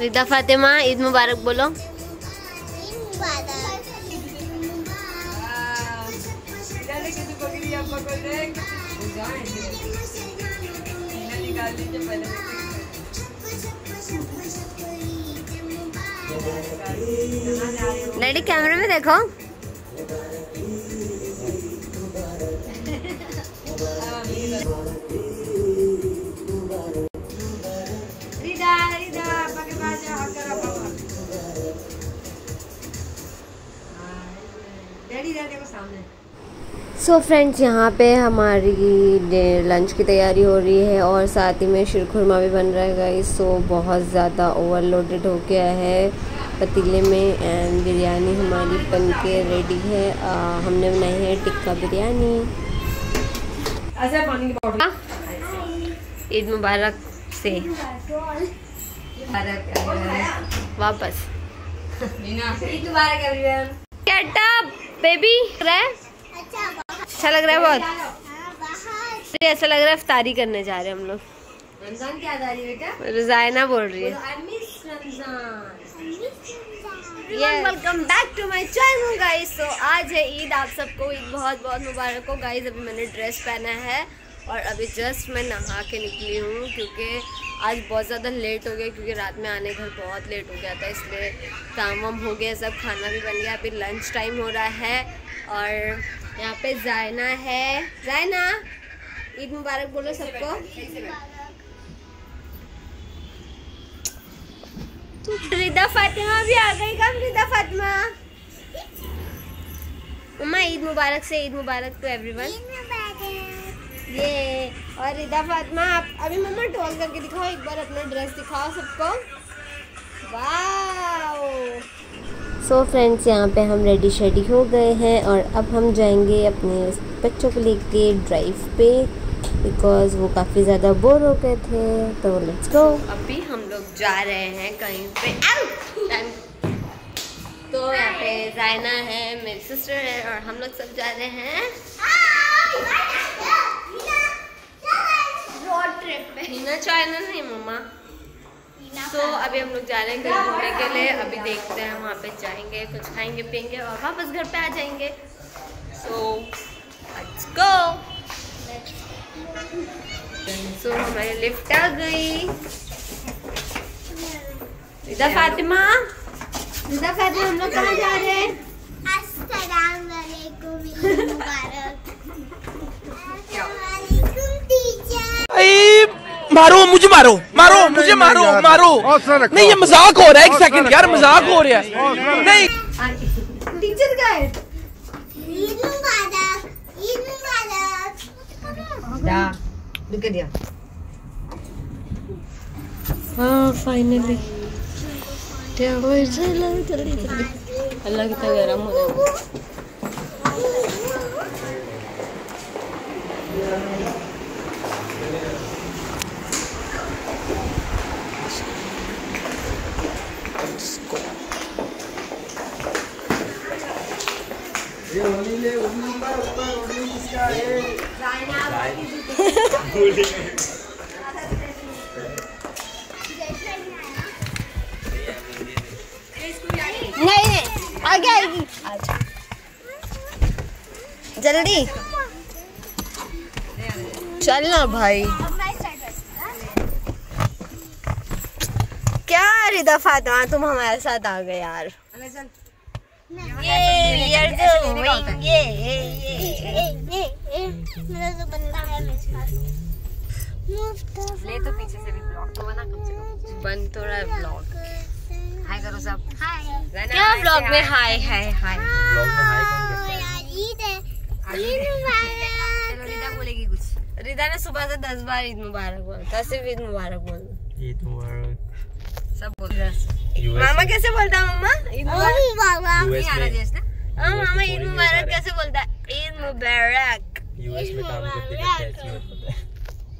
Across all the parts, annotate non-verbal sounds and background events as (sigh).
रिदा फातिमा ईद मुबारक बोलो। डैडी कैमरे में देखो। सो फ्रेंड्स यहाँ पे हमारी लंच की तैयारी हो रही है और साथ ही में शिरखुरमा भी बन रहा है गाइस सो बहुत ज़्यादा ओवरलोडेड हो गया है पतीले में एंड बिरयानी हमारी बन के रेडी है। आ, हमने बनाई है टिक्का बिरयानी। ईद मुबारक से। वापस। बेबी अच्छा लग रहा है बहुत? तो ऐसा लग रहा है अफ्तारी करने जा रहे हैं हम लोग। रमज़ान क्या आ रही है बेटा? रजायना बोल रही है। I miss Ramzan. Welcome back to my channel guys तो आज है ईद आप सबको ईद बहुत बहुत मुबारक हो। गाइस अभी मैंने ड्रेस पहना है और अभी जस्ट मैं नहा के निकली हूँ क्योंकि आज बहुत ज़्यादा लेट हो गया क्योंकि रात में आने घर बहुत लेट हो गया था इसलिए काम वाम हो गया सब खाना भी बन गया। अभी लंच टाइम हो रहा है। और यहाँ पे जायना है। जायना ईद मुबारक बोलो सबको। रिदा फातिमा भी आ गई कब रिदा फातिमा? मम्मा ईद मुबारक से ईद मुबारक टू एवरीवन ये और रिदा फातिमा आप अभी मम्मा टॉल करके दिखाओ एक बार अपना ड्रेस दिखाओ सबको। वाओ सो फ्रेंड्स यहाँ पे हम रेडी शेडी हो गए हैं और अब हम जाएँगे अपने बच्चों को लेके ड्राइव पे बिकॉज़ वो काफ़ी ज़्यादा बोर हो गए थे। तो लेट्स गो अभी हम लोग जा रहे हैं कहीं पे तो यहाँ पे जायना है मेरी सिस्टर है और हम लोग सब जा रहे हैं रोड ट्रिप पे। हिना चाइना नहीं मम्मा तो अभी हम लोग जा रहे हैं घर घूमने के लिए। अभी देखते हैं, वहाँ पे जाएँगे, कुछ खाएँगे पियेंगे और वापस घर पे आ जाएँगे। सो लेट्स गो सो हमारी लिफ्ट आ गई। रिदा फातिमा। रिदा फातिमा, हम लोग कहाँ जा रहे हैं? मारो मुझे मारो मारो मुझे मारो मारो। नहीं ये मज़ाक हो रहा है एक सेकंड यार मज़ाक हो रहा है। नहीं। टीचर का है। मुबारक लुक दिया हाँ (laughs) है? नहीं (laughs) नहीं आगे आएगी। अच्छा। जल्दी। चलना भाई। क्या रिदा फातिमा तुम हमारे साथ आ गए यार। ये यार तो ये ये ये मेरा जो बंदा है मेरे पास ले तो पीछे से भी ब्लॉग तो बना कम से कम बन तो रहा है ब्लॉग हाय करो सब हाय क्या ब्लॉग में हाय हाय हाय यार ईद है ईद मुबारक चलो रीता बोलेगी कुछ रिदा ने सुबह से दस बार ईद मुबारक बोला था सिर्फ़ ईद मुबारक बोल सब बोल रहा मामा कैसे बोलता है हाँ मामा ईद मुबारक कैसे बोलता है? ईद मुबारक। यूएस में काम करते करते ऐसी होता है।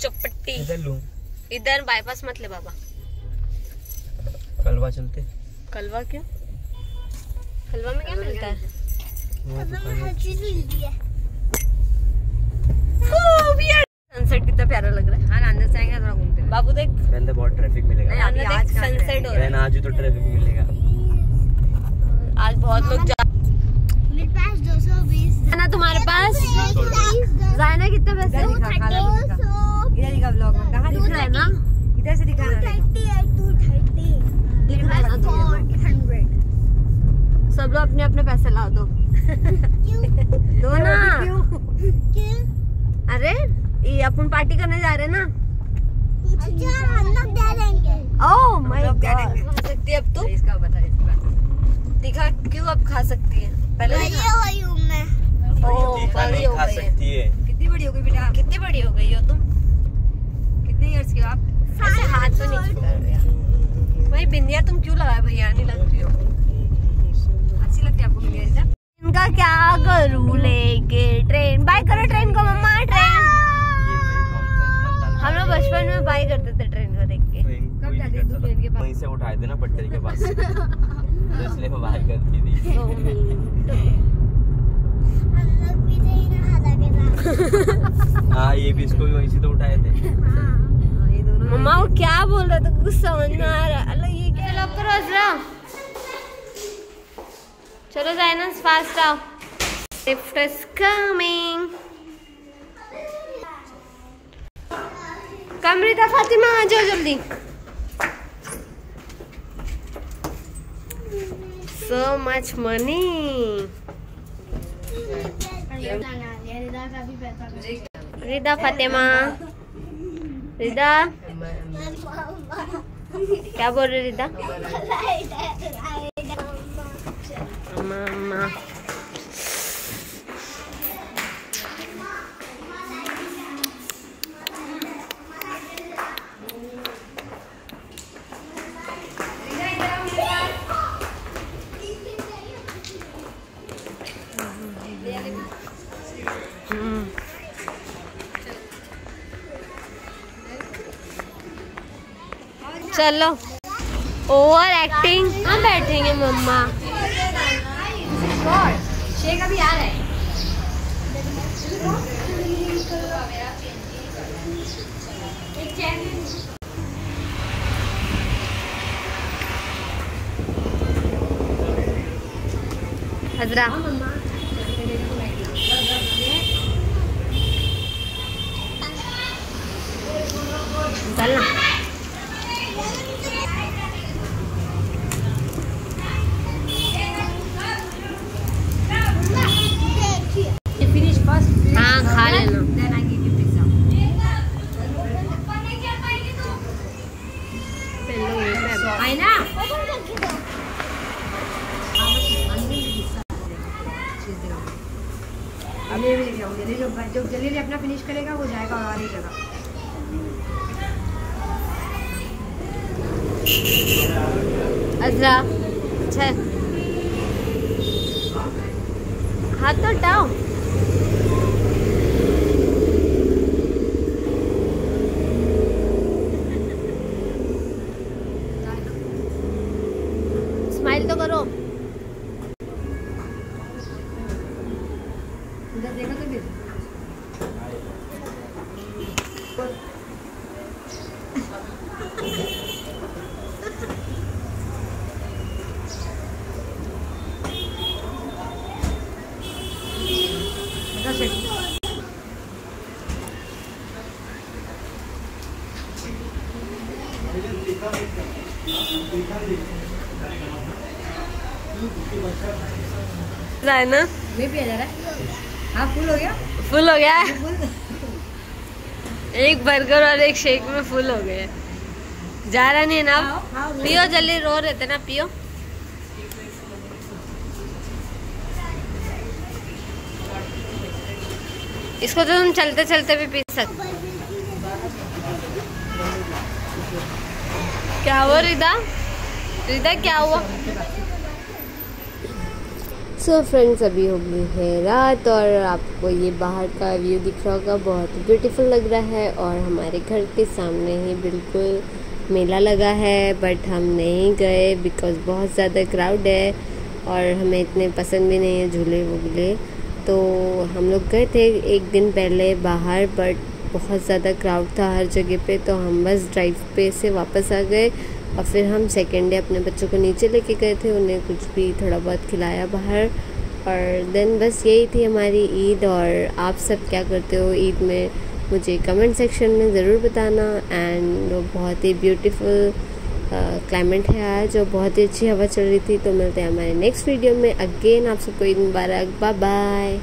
चौपट्टी। इधर लूँ। इधर बाईपास मत ले बाबा। कलवा चलते। कलवा क्यों? कलवा में क्या मिलता है वो दुकान हर चीज़ मिलती है खूब यार सनसेट कितना प्यारा लग रहा है। हाँ अंदर से आएँगे थोड़ा घूमते हैं। बाबू देख। अंदर बहुत ट्रैफ़िक मिलेगा। नहीं, अभी आज सनसेट हो रहा बहन आज ही तो ट्रैफ़िक मिलेगा। आज बहुत लोग जा मेरे पास दो सौ बीस ना तुम्हारे पास? जाना कितने पैसे? इधर दिखा दिखा। दिखा ब्लॉग में। कहाँ दिख रहा है ना? इधर से दिखा रहा है लिख रहा है ना तो सब लोग अपने अपने पैसे ला दो। (laughs) दो ना। अरे ये अपन पार्टी करने जा रहे हैं ना? Oh my god? खा सकती है अब तू? इसका बता इसकी दिखा क्यों अब खा सकती है? पहले ओह बड़ी हो खा गई सकती है। कितनी बड़ी हो गई बेटा? कितनी बड़ी हो गई हो तुम? कितने इयर्स की हो आप? ऐसे हाथ तो नहीं रहे भाई बिंदिया तुम क्यों लगाए भैया? नहीं लग रही हो? अच्छी लगती है आपको बचपन में बाय करते थे ट्रेन को देख के। कब जाती तू ट्रेन वहीं से उठाए थे ना पटरी के पास। (laughs) तो इसलिए वो बाहर करती थी। हाँ ये भी इसको भी वहीं से तो उठाए थे। हाँ, ये दोनों मम्मा वो क्या बोल रहा था? कुछ समझ में आ रहा। अल्लाह ये क्या? लॉक करो अजरा चलो जाइनस फास्ट आओ। लिफ्ट इज़ कमिंग कमरिता फातिमा आ जाओ जल्दी so much money. रिदा फातिमा रिदा क्या बोल रही रिदा चलो। ओवर एक्टिंग हम बैठेंगे मम्मा। शेख अभी आ रहा है। हजरा। चलना हाँ, खा लेना। अभी जल्दी अपना फिनिश करेगा वो जाएगा और ही जगह अजरा अच्छा हाथ तो हटाओ। है ना? वे भी आ जा रहा है। हाँ फुल हो गया? फुल हो गया (laughs) एक बर्गर और एक शेक में फुल हो गए। जा रहा नहीं है ना? पियो जल्दी रो रहे थे ना पियो। इसको तो तुम चलते चलते भी पी सकते क्या हुआ रिदा? रिदा क्या हुआ? सो so फ्रेंड्स अभी हो गई है रात और आपको ये बाहर का व्यू दिख रहा होगा। बहुत ब्यूटीफुल लग रहा है और हमारे घर के सामने ही बिल्कुल मेला लगा है बट हम नहीं गए बिकॉज़ बहुत ज़्यादा क्राउड है और हमें इतने पसंद भी नहीं है झूले वूले। तो हम लोग गए थे एक दिन पहले बाहर बट बहुत ज़्यादा क्राउड था हर जगह पे तो हम बस ड्राइव पे से वापस आ गए। और फिर हम सेकेंड डे अपने बच्चों को नीचे लेके गए थे, उन्हें कुछ भी थोड़ा बहुत खिलाया बाहर। और देन बस यही थी हमारी ईद और आप सब क्या करते हो ईद में, मुझे कमेंट सेक्शन में ज़रूर बताना। एंड वो बहुत ही ब्यूटीफुल क्लाइमेट है आज और बहुत ही अच्छी हवा चल रही थी। तो मिलते हैं हमारे नेक्स्ट वीडियो में। अगेन आप सबको ईद मुबारक। Bye bye